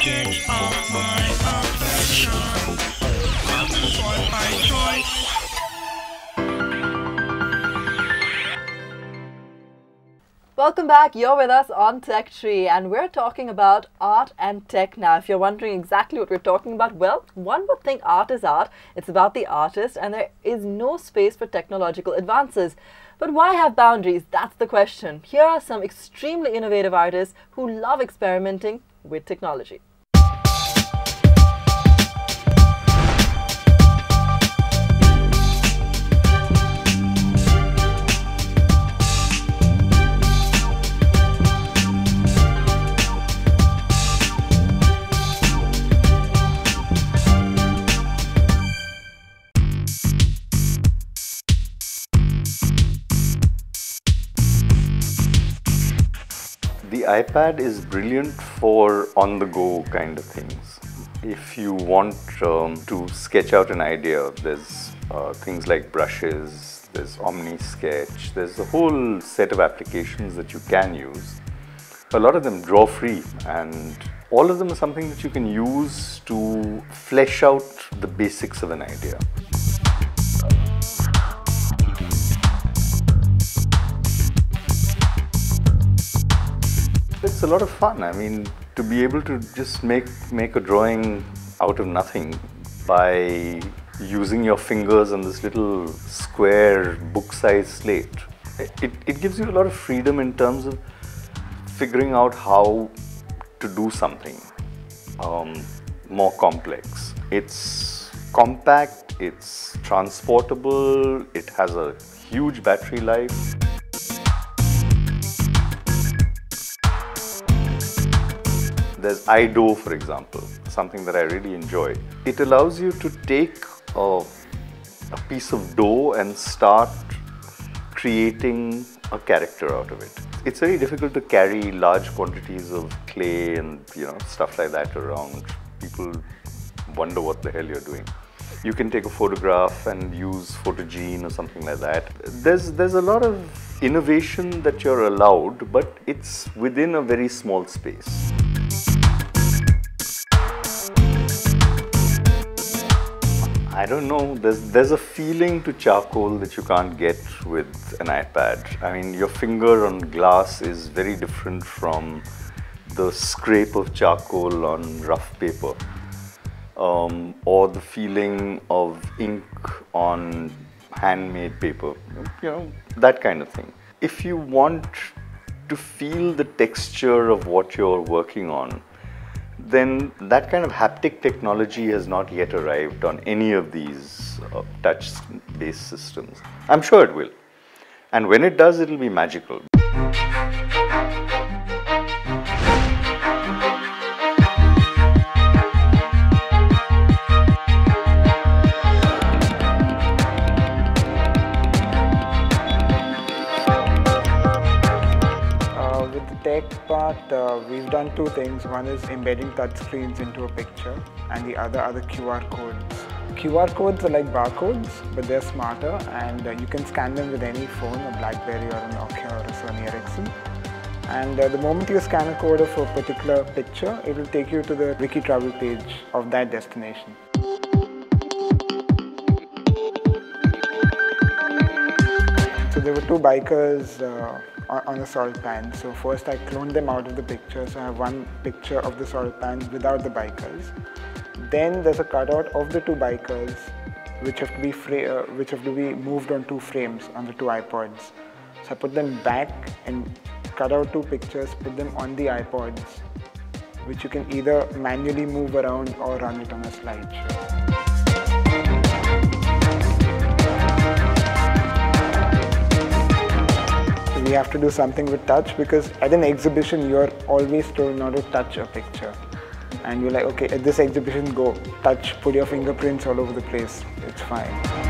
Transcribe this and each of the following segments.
Off my affection. Welcome back. You're with us on Tech Tree, and we're talking about art and tech now. If you're wondering exactly what we're talking about, well, one would think art is art. It's about the artist, and there is no space for technological advances. But why have boundaries? That's the question. Here are some extremely innovative artists who love experimenting with technology. iPad is brilliant for on the go kind of things. If you want um, to sketch out an idea, there's uh, things like brushes, there's Omni Sketch, there's a whole set of applications that you can use. A lot of them draw free, and all of them are something that you can use to flesh out the basics of an idea. It's a lot of fun. I mean, to be able to just make make a drawing out of nothing by using your fingers on this little square book-sized slate. It, it gives you a lot of freedom in terms of figuring out how to do something um, more complex. It's compact, it's transportable, it has a huge battery life. There's iDough, for example, something that I really enjoy. It allows you to take a, a piece of dough and start creating a character out of it. It's very difficult to carry large quantities of clay and you know stuff like that around. People wonder what the hell you're doing. You can take a photograph and use Photogene or something like that. There's there's a lot of innovation that you're allowed, but it's within a very small space. Don't know. There's there's a feeling to charcoal that you can't get with an iPad. I mean, your finger on glass is very different from the scrape of charcoal on rough paper, um, or the feeling of ink on handmade paper. You know that kind of thing. If you want to feel the texture of what you're working on, then that kind of haptic technology has not yet arrived on any of these uh, touch based systems. I'm sure it will. And when it does, it'll be magical. Part, uh, we've done two things. One is embedding touchscreens into a picture, and the other are the QR codes. QR codes are like barcodes, but they're smarter, and uh, you can scan them with any phone, a BlackBerry or a Nokia or a Sony Ericsson. And uh, the moment you scan a code of a particular picture, it will take you to the wiki travel page of that destination. So there were two bikers uh, on- a salt pan. So first I cloned them out of the picture. So I have one picture of the salt pan without the bikers. Then there's a cutout of the two bikers, which have to be uh, which have to be moved on two frames on the two iPods. So I put them back and cut out two pictures, put them on the iPods, which you can either manually move around or run it on a slideshow. We have to do something with touch because at an exhibition you're always told not to touch a picture. And you're like okay at this exhibition go touch put your fingerprints all over the place. It's fine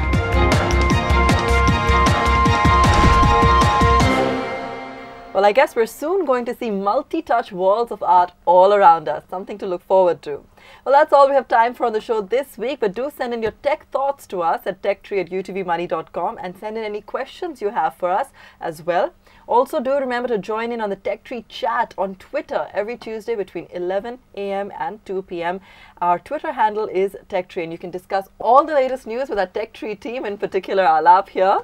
Well, I guess we're soon going to see multi-touch walls of art all around us, something to look forward to. Well, that's all we have time for on the show this week, but do send in your tech thoughts to us at techtree at utvmoney.com and send in any questions you have for us as well. Also, do remember to join in on the Tech Tree chat on Twitter every Tuesday between 11 a.m. and 2 p.m. Our Twitter handle is Tech Tree, and you can discuss all the latest news with our Tech Tree team, in particular Alap here.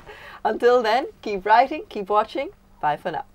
Until then, keep writing, keep watching. Bye for now.